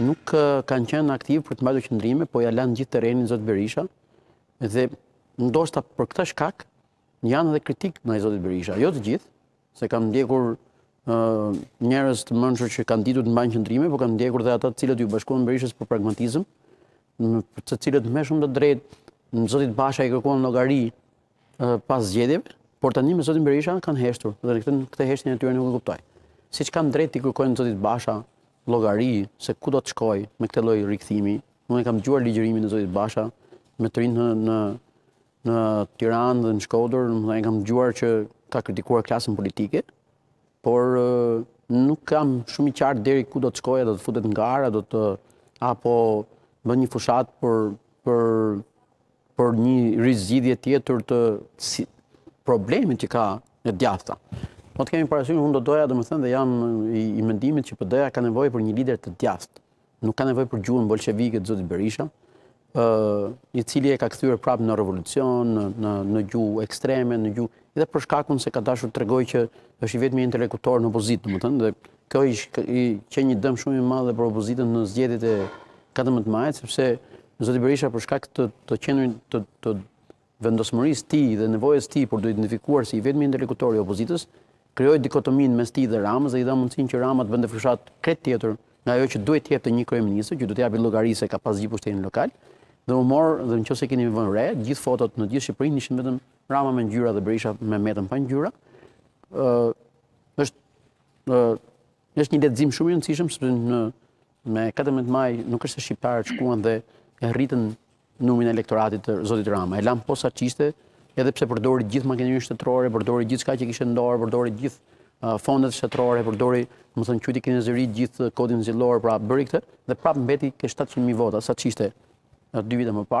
Nuk kanë qenë aktivë për të mbajtur qëndrime, po ia lanë gjithë terrenin zotit Berisha dhe ndoshta për këtë shkak janë edhe kritikë ndaj zotit Berisha, jo të gjithë, se kam ndjekur njerëz të mençur që kanë ditur të mbajnë qëndrime, por kam ndjekur dhe ata të cilët iu bashkuan Berishës për pragmatizëm, të cilët me shumë të drejtë zotit Basha i kërkuan llogari pas zgjedhjeve, por tani me zotin Berisha kanë heshtur dhe në këtë këtë heshtjen e tyre nuk e kuptoj. Siç kanë drejtë t'i kërkojnë zotit Basha llogari se ku do të shkojë me këtë lloj rikthimi. Unë e kam dëgjuar ligjërimin e zotit Basha me të rinjtë në në Tiranë dhe në Shkodër, domethënë e kam dëgjuar që ka kritikuar klasën politike, por nuk jam shumë i qartë deri ku do të shkojë, do të futet në gara, do të apo bën një fushatë për për për një rizgjidhje tjetër të problemit që ka e djathta. Po të kemi parasysh, unë do doja, domethënë, dhe jam i mendimit që PD-ja ka nevojë për një lider të djathtë. Nuk ka nevojë për gjuhën bolshevike të zotit Berisha, ë i cili e ka kthyer prapë në revolucion, në në në gjuhë ekstreme, në gjuhë dhe për shkak se ka dashur të tregojë që është i vetmi interlokutor në opozitë, domethënë, dhe Kjo ka qenë një dëm shumë i madh dhe për opozitën në zgjedhjet e 14 majit, sepse zoti Berisha për shkak të të qenurit të të vendosmërisë tij dhe nevojës tij për t'u identifikuar si i vetmi interlokutor i opozitës, krijoi dikotominë mes tij dhe Ramës dhe i dha mundësinë që Rama të bënte fushatë krejt tjetër nga ajo që duhet të jetë një kryeministër, që do të japë llogari se ka pas gjithë pushtetin lokal. Dhe u mor dhe nëse keni vënë re, gjithë fotot në gjithë Shqipërinë ishin vetëm Rama me ngjyra dhe Berisha me Metën pa ngjyra. Ë, Është një lexim shumë i rëndësishëm sepse në me 14 maj nuk është se shqiptarët shkuan dhe e rritën numrin e elektoratit të zotit Rama. E lanë po sa ç'ishte, edhe pse përdori gjithë makinerinë shtetërore, përdori gjithçka që kishte në dorë, përdori gjithë fondet shtetërore, përdori, domethënë, shkeli gjithë kodin zgjedhor, pra bëri këtë, dhe prapë mbeti ke 700.000 vota, sa ç'ishte dy vite më parë.